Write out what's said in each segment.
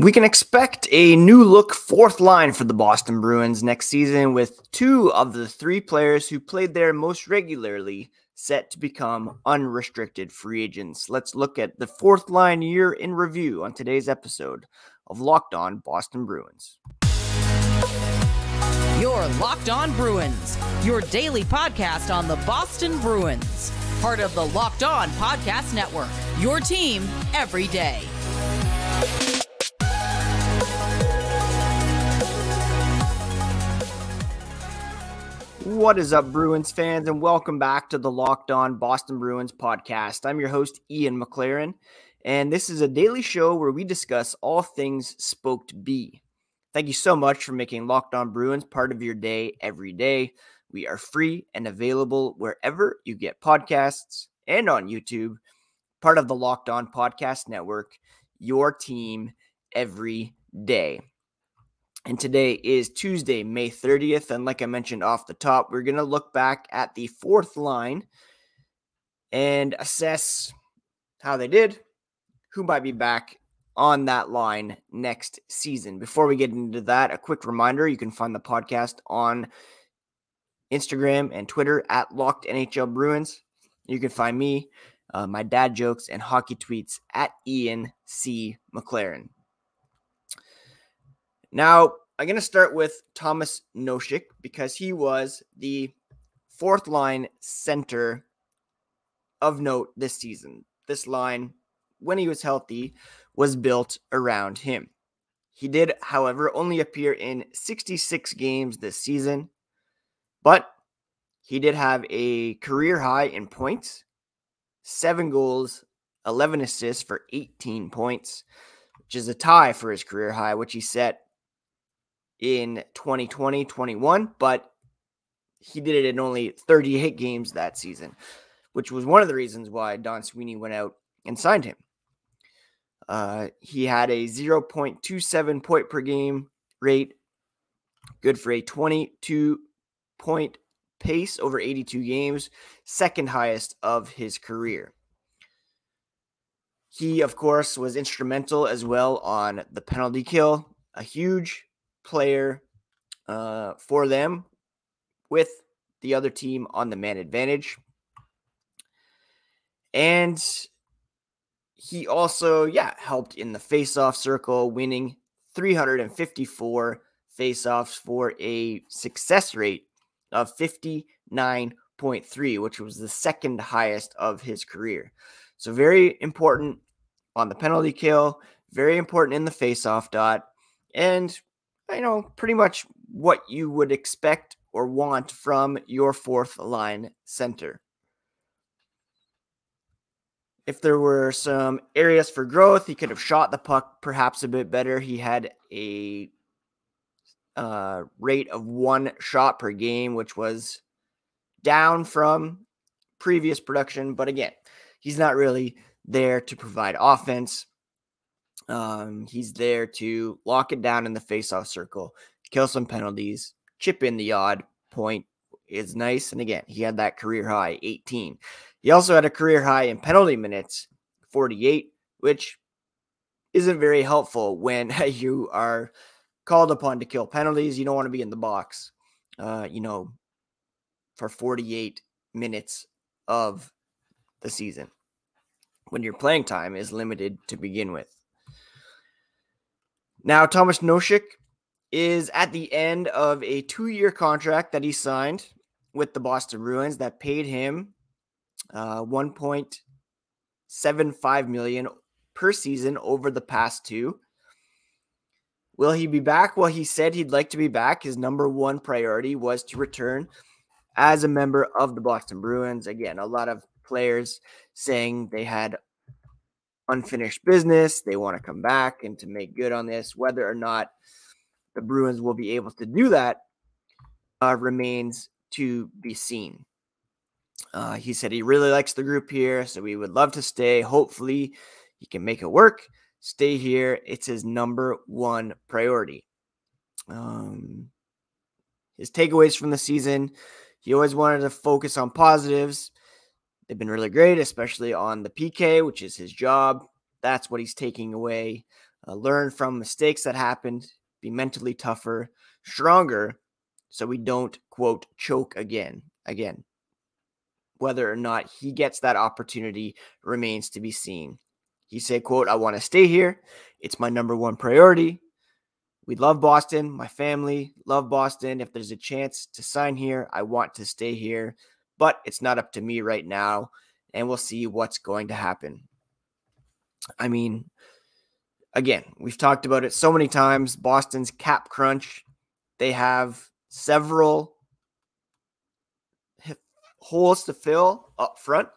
We can expect a new look fourth line for the Boston Bruins next season, with two of the three players who played there most regularly set to become unrestricted free agents. Let's look at the fourth line year in review on today's episode of Locked On Boston Bruins. Your Locked On Bruins, your daily podcast on the Boston Bruins, part of the Locked On Podcast Network, your team every day. What is up, Bruins fans, and welcome back to the Locked On Boston Bruins podcast. I'm your host, Ian McLaren, and this is a daily show where we discuss all things Spoked B. Thank you so much for making Locked On Bruins part of your day every day. We are free and available wherever you get podcasts and on YouTube, part of the Locked On Podcast Network, your team every day. And today is Tuesday, May 30th. And like I mentioned off the top, we're going to look back at the fourth line and assess how they did, who might be back on that line next season. Before we get into that, a quick reminder you can find the podcast on Instagram and Twitter at Locked NHL Bruins. You can find me, uh, my dad jokes, and hockey tweets at Ian C. McLaren. Now, I'm going to start with Tomas Nosek because he was the fourth line center of note this season. This line, when he was healthy, was built around him. He did, however, only appear in 66 games this season, but he did have a career high in points, seven goals, 11 assists for 18 points, which is a tie for his career high, which he set in 2020 21, but he did it in only 38 games that season, which was one of the reasons why Don Sweeney went out and signed him. Uh, he had a 0.27 point per game rate, good for a 22 point pace over 82 games, second highest of his career. He, of course, was instrumental as well on the penalty kill, a huge player uh, for them with the other team on the man advantage. And he also, yeah, helped in the faceoff circle, winning 354 faceoffs for a success rate of 59.3, which was the second highest of his career. So, very important on the penalty kill, very important in the faceoff dot, and you know, pretty much what you would expect or want from your fourth line center. If there were some areas for growth, he could have shot the puck perhaps a bit better. He had a uh, rate of one shot per game, which was down from previous production. But again, he's not really there to provide offense. Um, he's there to lock it down in the faceoff circle, kill some penalties, chip in the odd point is nice. And again, he had that career high 18. He also had a career high in penalty minutes 48, which isn't very helpful when you are called upon to kill penalties. You don't want to be in the box, uh, you know, for 48 minutes of the season when your playing time is limited to begin with. Now, Tomas Nosek is at the end of a two year contract that he signed with the Boston Bruins that paid him uh, 1.75 million per season over the past two. Will he be back? Well, he said he'd like to be back. His number one priority was to return as a member of the Boston Bruins. Again, a lot of players saying they had unfinished business. They want to come back and to make good on this. Whether or not the Bruins will be able to do that uh, remains to be seen. Uh, he said he really likes the group here, so we would love to stay. Hopefully, he can make it work. Stay here. It's his number one priority. Um, his takeaways from the season he always wanted to focus on positives. They've been really great, especially on the PK, which is his job. That's what he's taking away. uh, learn from mistakes that happened, be mentally tougher, stronger, so we don't, quote, choke again. Again, whether or not he gets that opportunity remains to be seen. He said, quote, I want to stay here. It's my number one priority. We love Boston. My family love Boston. If there's a chance to sign here, I want to stay here, but it's not up to me right now. And we'll see what's going to happen. I mean, again, we've talked about it so many times. Boston's cap crunch. They have several holes to fill up front.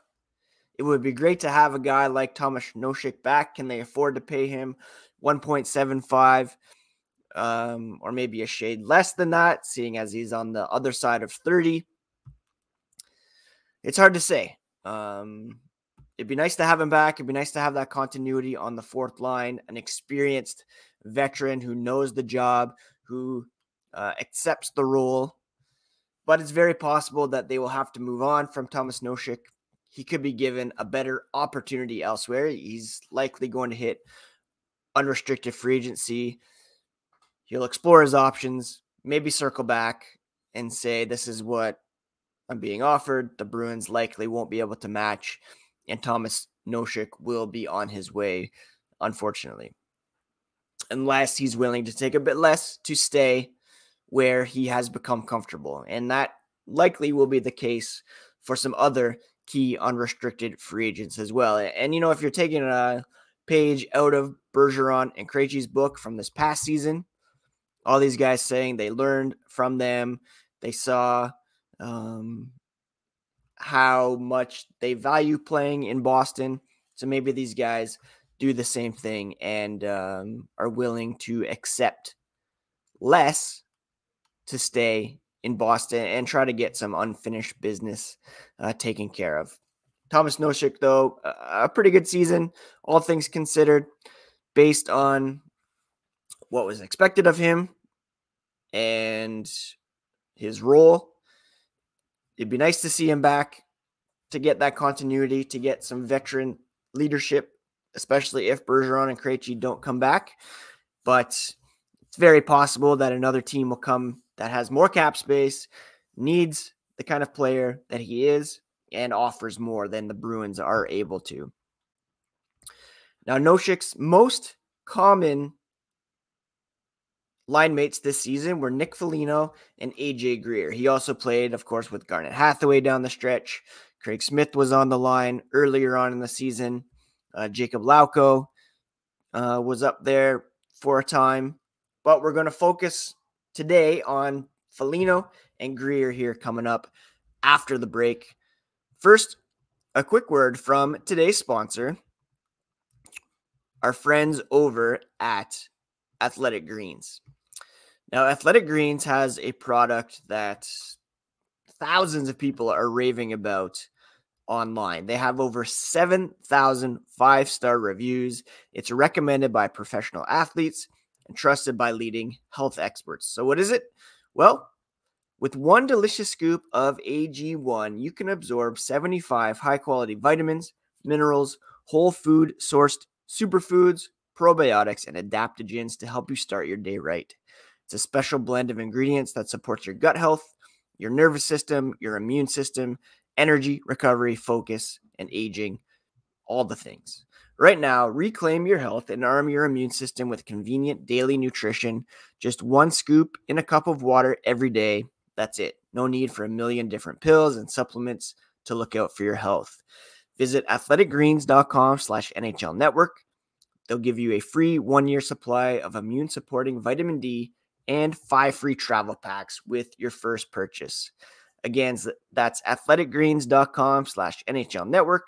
It would be great to have a guy like Tomas Nosek back. Can they afford to pay him 1.75 um, or maybe a shade less than that, seeing as he's on the other side of 30? It's hard to say. Um, it'd be nice to have him back. It'd be nice to have that continuity on the fourth line, an experienced veteran who knows the job, who uh, accepts the role. But it's very possible that they will have to move on from Tomas Nosek. He could be given a better opportunity elsewhere. He's likely going to hit unrestricted free agency. He'll explore his options, maybe circle back and say, This is what Being offered. The Bruins likely won't be able to match, and Tomas Nosek will be on his way, unfortunately. Unless he's willing to take a bit less to stay where he has become comfortable. And that likely will be the case for some other key unrestricted free agents as well. And, you know, if you're taking a page out of Bergeron and Krejci's book from this past season, all these guys saying they learned from them, they saw um, how much they value playing in Boston. So maybe these guys do the same thing and um, are willing to accept less to stay in Boston and try to get some unfinished business uh, taken care of. Tomas Nosek, though, a pretty good season, all things considered, based on what was expected of him and his role. It'd be nice to see him back to get that continuity, to get some veteran leadership, especially if Bergeron and Krejci don't come back. But it's very possible that another team will come that has more cap space, needs the kind of player that he is, and offers more than the Bruins are able to. Now, Nosek's most common line mates this season were Nick Foligno and AJ Greer. He also played, of course, with Garnet Hathaway down the stretch. Craig Smith was on the line earlier on in the season. Uh, Jakub Lauko uh, was up there for a time. But we're going to focus today on Foligno and Greer here coming up after the break. First, a quick word from today's sponsor, our friends over at Athletic Greens. Now, Athletic Greens has a product that thousands of people are raving about online. They have over 7,000 five star reviews. It's recommended by professional athletes and trusted by leading health experts. So, what is it? Well, with one delicious scoop of AG1, you can absorb 75 high quality vitamins, minerals, whole food sourced superfoods, probiotics, and adaptogens to help you start your day right. It's a special blend of ingredients that supports your gut health, your nervous system, your immune system, energy, recovery, focus, and aging, all the things. Right now, reclaim your health and arm your immune system with convenient daily nutrition. Just one scoop in a cup of water every day. That's it. No need for a million different pills and supplements to look out for your health. Visit athleticgreens.com slash NHL network. They'll give you a free one year supply of immune supporting vitamin D and five free travel packs with your first purchase. Again, that's athleticgreens.com slash NHL network.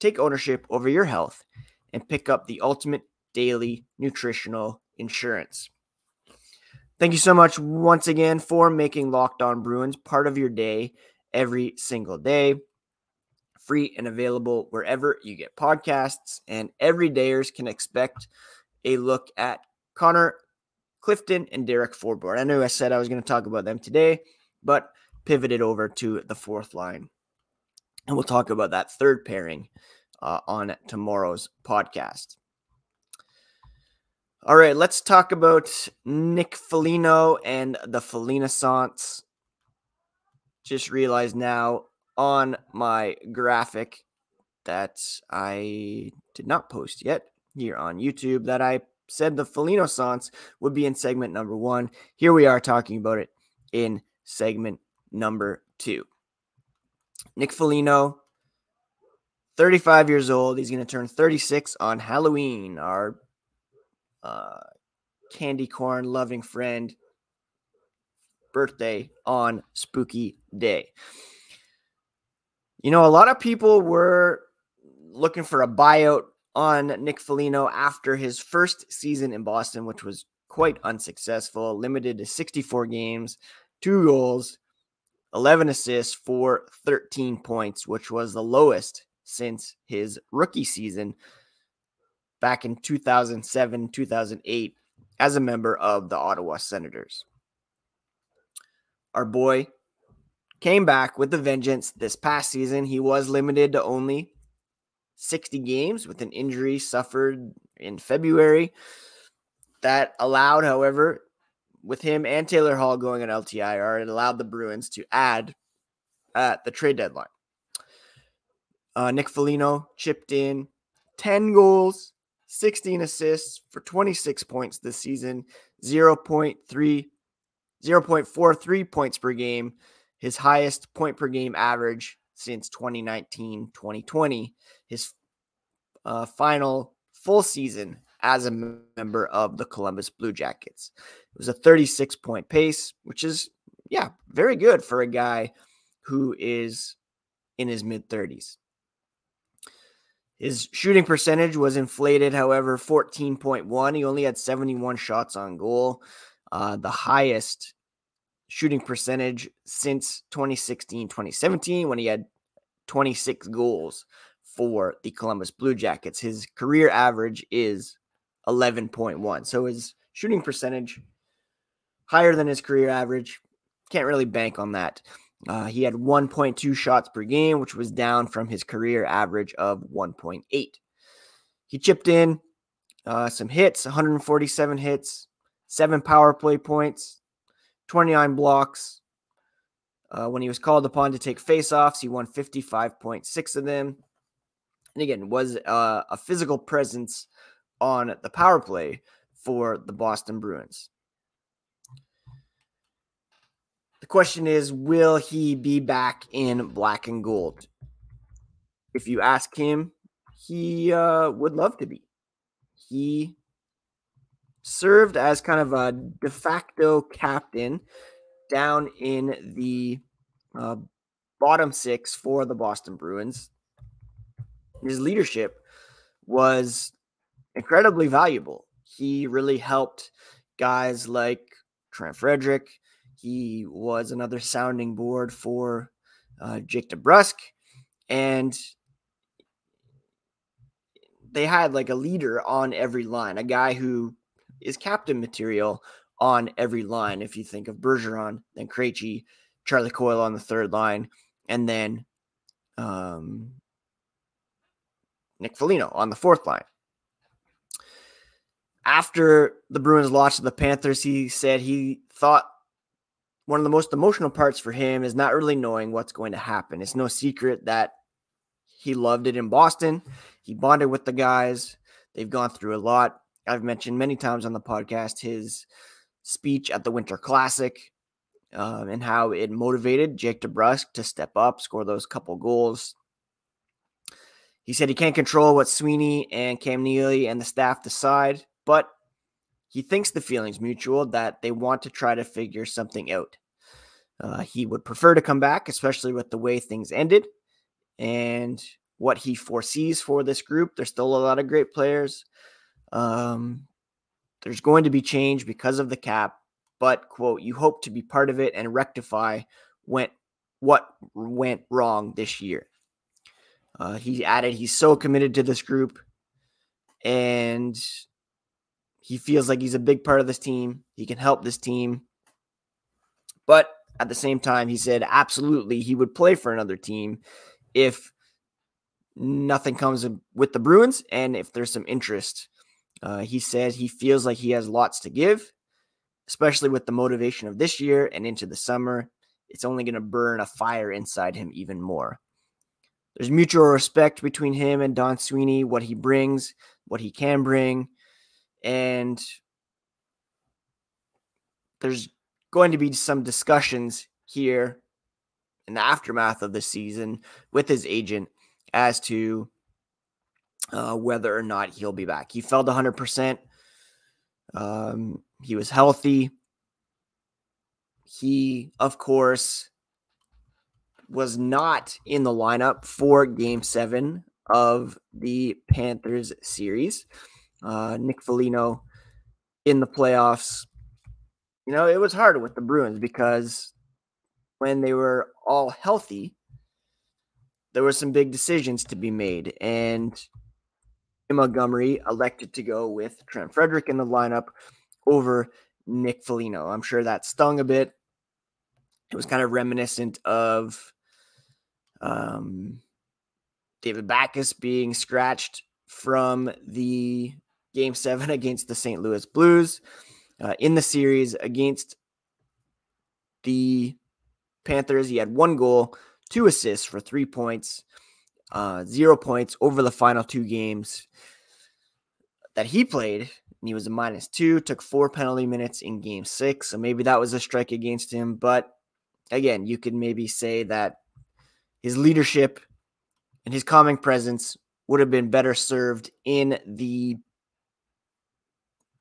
Take ownership over your health and pick up the ultimate daily nutritional insurance. Thank you so much once again for making Locked On Bruins part of your day every single day. Free and available wherever you get podcasts, and everydayers can expect a look at Connor Clifton and Derek Forbort. I know I said I was going to talk about them today, but pivoted over to the fourth line. And we'll talk about that third pairing uh, on tomorrow's podcast. All right, let's talk about Nick Foligno and the Folignaissance. Just realized now on my graphic that I did not post yet here on YouTube that I said the Folignaissance would be in segment number one. Here we are talking about it in segment number two. Nick Foligno, 35 years old. He's going to turn 36 on Halloween. Our uh, candy corn loving friend birthday on Spooky Day. You know, a lot of people were looking for a buyout on Nick Foligno after his first season in Boston, which was quite unsuccessful, limited to 64 games, two goals, 11 assists for 13 points, which was the lowest since his rookie season back in 2007 2008 as a member of the Ottawa Senators. Our boy came back with a vengeance this past season. He was limited to only 60 games with an injury suffered in February. That allowed, however, with him and Taylor Hall going on LTIR, it allowed the Bruins to add at the trade deadline. Uh, Nick Foligno chipped in 10 goals, 16 assists for 26 points this season, 0.3, 0.43 points per game, his highest point per game average since 2019 2020, his uh, final full season as a member of the Columbus Blue Jackets. It was a 36 point pace, which is, yeah, very good for a guy who is in his mid 30s. His shooting percentage was inflated, however, 14.1. He only had 71 shots on goal, uh, the highest shooting percentage since 2016 2017 when he had 26 goals for the Columbus Blue Jackets. His career average is 11.1. So his shooting percentage higher than his career average. Can't really bank on that. Uh, he had 1.2 shots per game, which was down from his career average of 1.8. He chipped in uh, some hits, 147 hits, seven power play points, 29 blocks. Uh, when he was called upon to take faceoffs, he won 55.6 of them. And again, was uh, a physical presence on the power play for the Boston Bruins. The question is, will he be back in black and gold? If you ask him, he uh, would love to be. He served as kind of a de facto captain down in the uh, bottom six for the Boston Bruins. His leadership was incredibly valuable. He really helped guys like Trent Frederic, he was another sounding board for uh, Jake DeBrusk, and they had like a leader on every line, a guy who is captain material on every line. If you think of Bergeron, then Krejci, Charlie Coyle on the third line, and then um, Nick Foligno on the fourth line. After the Bruins lost to the Panthers, he said he thought one of the most emotional parts for him is not really knowing what's going to happen. It's no secret that he loved it in Boston. He bonded with the guys. They've gone through a lot. I've mentioned many times on the podcast his speech at the Winter Classic um, and how it motivated Jake DeBrusk to step up, score those couple goals. He said he can't control what Sweeney and Cam Neely and the staff decide, but he thinks the feeling's mutual that they want to try to figure something out. Uh, he would prefer to come back, especially with the way things ended and what he foresees for this group. There's still a lot of great players. Um, there's going to be change because of the cap, but quote, you hope to be part of it and rectify went what went wrong this year. Uh, he added, he's so committed to this group, and he feels like he's a big part of this team. He can help this team. But at the same time, he said absolutely he would play for another team if nothing comes with the Bruins and if there's some interest Uh, he says he feels like he has lots to give, especially with the motivation of this year and into the summer. It's only going to burn a fire inside him even more. There's mutual respect between him and Don Sweeney, what he brings, what he can bring. And there's going to be some discussions here in the aftermath of the season with his agent as to uh, whether or not he'll be back. He felt 100%. Um, he was healthy. He, of course, was not in the lineup for game seven of the Panthers series. Uh, Nick Foligno in the playoffs. You know, it was hard with the Bruins because when they were all healthy, there were some big decisions to be made. And Montgomery elected to go with Trent Frederic in the lineup over Nick Foligno. I'm sure that stung a bit. It was kind of reminiscent of um, David Backes being scratched from the game seven against the St. Louis Blues uh, in the series against the Panthers. He had one goal, two assists for three points, uh, zero points over the final two games that he played. And he was a minus two, took four penalty minutes in game six. So maybe that was a strike against him. But again, you could maybe say that his leadership and his calming presence would have been better served in the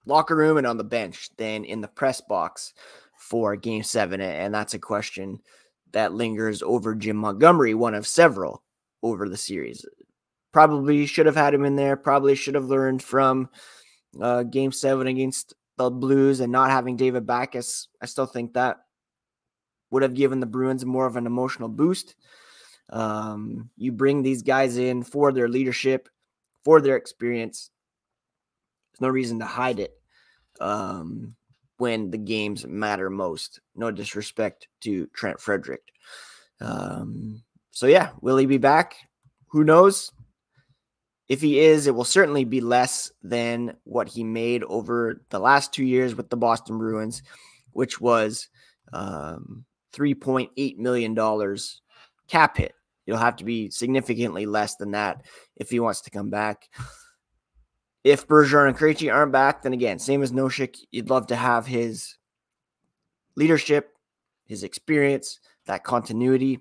locker room and on the bench than in the press box for game seven. And that's a question that lingers over Jim Montgomery, one of several over the series. Probably should have had him in there, probably should have learned from uh, game seven against the Blues and not having David Backes. I still think that would have given the Bruins more of an emotional boost. Um, you bring these guys in for their leadership, for their experience. There's no reason to hide it um, when the games matter most. No disrespect to Trent Frederic. Um, so, yeah, will he be back? Who knows? If he is, it will certainly be less than what he made over the last two years with the Boston Bruins, which was um, $3.8 million cap hit. It'll have to be significantly less than that if he wants to come back. If Bergeron and Krejci aren't back, then again, same as Nosek, you'd love to have his leadership, his experience, that continuity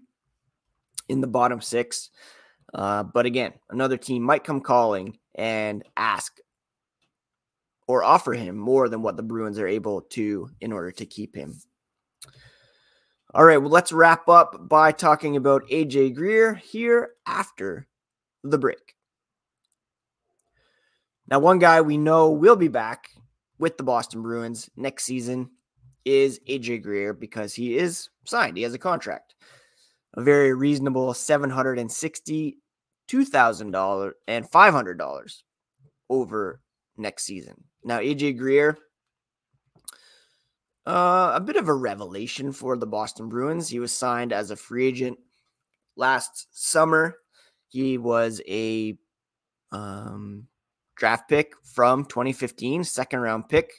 in the bottom six. Uh, but again, another team might come calling and ask or offer him more than what the Bruins are able to in order to keep him. All right, well, let's wrap up by talking about AJ Greer here after the break. Now, one guy we know will be back with the Boston Bruins next season is AJ Greer because he is signed. He has a contract, a very reasonable seven hundred and sixty-two thousand dollars and five hundred dollars over next season. Now, AJ Greer uh, a bit of a revelation for the Boston Bruins. He was signed as a free agent last summer. He was a um, draft pick from 2015, second round pick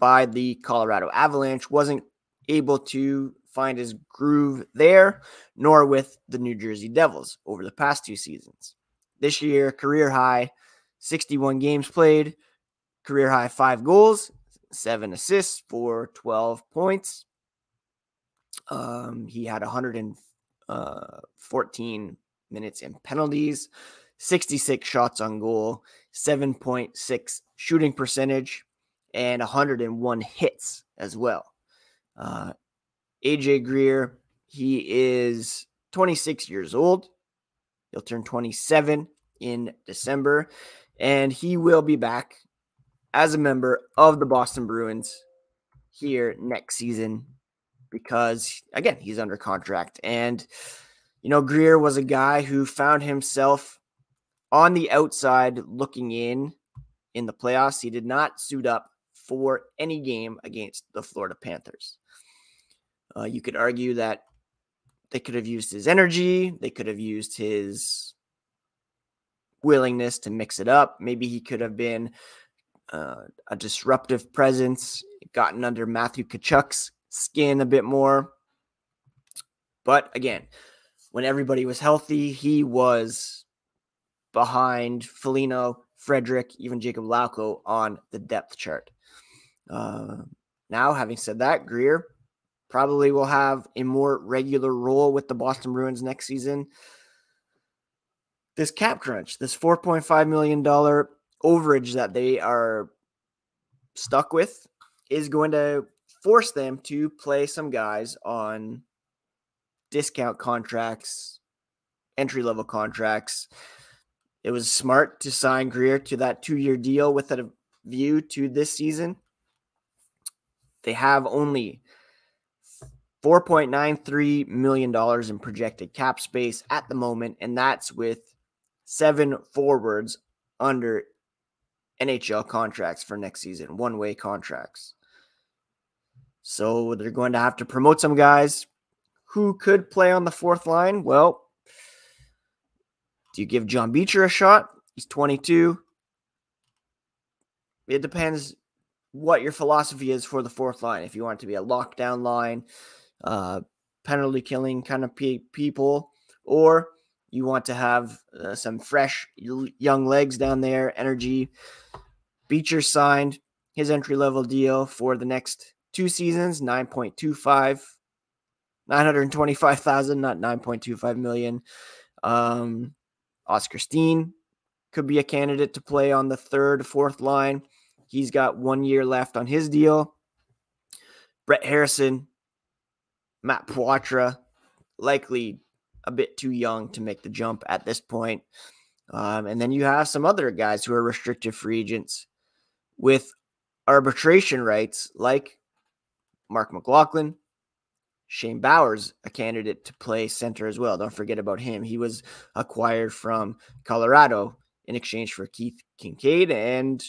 by the Colorado Avalanche. Wasn't able to find his groove there, nor with the New Jersey Devils over the past two seasons. This year, career high 61 games played, career high five goals, seven assists for 12 points. Um, he had 114 uh, minutes in penalties, 66 shots on goal, 7.6 shooting percentage, and 101 hits as well. Uh, AJ Greer, he is 26 years old. He'll turn 27 in December, and he will be back as a member of the Boston Bruins here next season because, again, he's under contract. And, you know, Greer was a guy who found himself on the outside looking in in the playoffs. He did not suit up for any game against the Florida Panthers. Uh, you could argue that they could have used his energy, they could have used his willingness to mix it up. Maybe he could have been uh, a disruptive presence, gotten under Matthew Tkachuk's skin a bit more. But again, when everybody was healthy, he was behind Foligno, Frederic, even Jakub Lauko on the depth chart. Uh, now, having said that, Greer probably will have a more regular role with the Boston Bruins next season. This cap crunch, this $4.5 million overage that they are stuck with, is going to force them to play some guys on discount contracts, entry level contracts. It was smart to sign Greer to that two year deal with a view to this season. They have only $4.93 million in projected cap space at the moment, and that's with seven forwards under NHL contracts for next season, one way contracts. So they're going to have to promote some guys who could play on the fourth line. Well, do you give John Beecher a shot? He's 22. It depends what your philosophy is for the fourth line. If you want it to be a lockdown line, uh, penalty killing kind of pe- people, or you want to have uh, some fresh young legs down there, energy. Beecher signed his entry level deal for the next two seasons, 9.25, 925,000, not 9.25 million. Um, Oskar Steen could be a candidate to play on the third, fourth line. He's got one year left on his deal. Brett Harrison, Matt Poitras, likely a bit too young to make the jump at this point. Um, and then you have some other guys who are restricted free agents with arbitration rights, like Marc McLaughlin, Shane Bowers, a candidate to play center as well. Don't forget about him. He was acquired from Colorado in exchange for Keith Kinkaid. and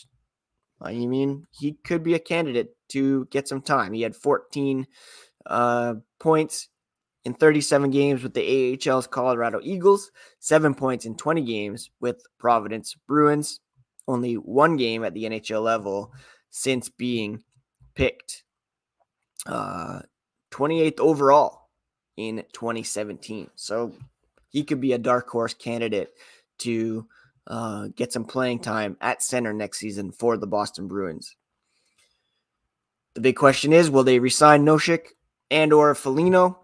I mean, he could be a candidate to get some time. He had 14 uh, points in 37 games with the AHL's Colorado Eagles, seven points in 20 games with Providence Bruins, only one game at the NHL level since being picked uh, 28th overall in 2017. So he could be a dark horse candidate to uh, get some playing time at center next season for the Boston Bruins. The big question is, will they resign Nosek and or Foligno?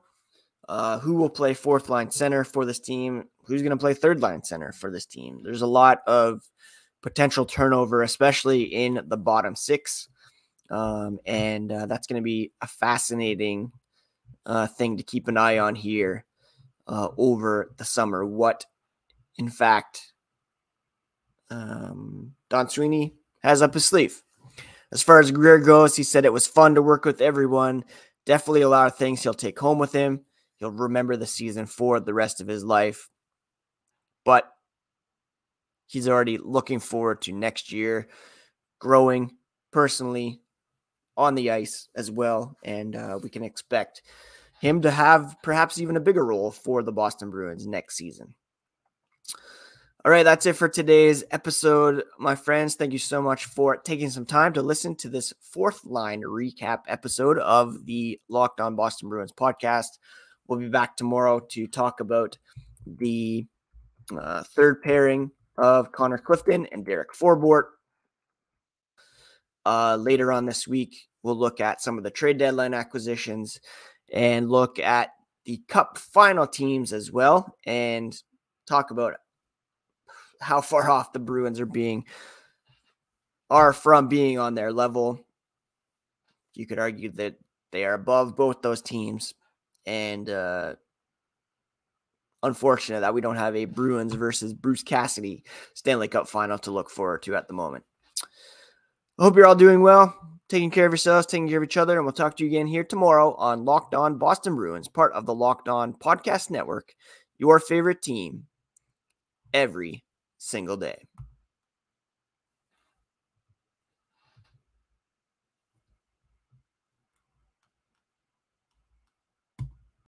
Uh, who will play fourth line center for this team? Who's going to play third line center for this team? There's a lot of potential turnover, especially in the bottom six. Um, and uh, that's going to be a fascinating uh, thing to keep an eye on here uh, over the summer. What, in fact, um, Don Sweeney has up his sleeve. As far as Greer goes, he said it was fun to work with everyone. Definitely a lot of things he'll take home with him. He'll remember the season for the rest of his life. But he's already looking forward to next year, growing personally on the ice as well. And uh, we can expect him to have perhaps even a bigger role for the Boston Bruins next season. All right, that's it for today's episode, my friends. Thank you so much for taking some time to listen to this fourth line recap episode of the Locked On Boston Bruins podcast. We'll be back tomorrow to talk about the uh, third pairing of Connor Clifton and Derek Forbort. Uh, later on this week, we'll look at some of the trade deadline acquisitions and look at the cup final teams as well and talk about how far off the Bruins are being are from being on their level. You could argue that they are above both those teams, and uh, unfortunate that we don't have a Bruins versus Bruce Cassidy Stanley Cup final to look forward to at the moment. I hope you're all doing well, taking care of yourselves, taking care of each other, and we'll talk to you again here tomorrow on Locked On Boston Bruins, part of the Locked On Podcast Network, your favorite team every single day.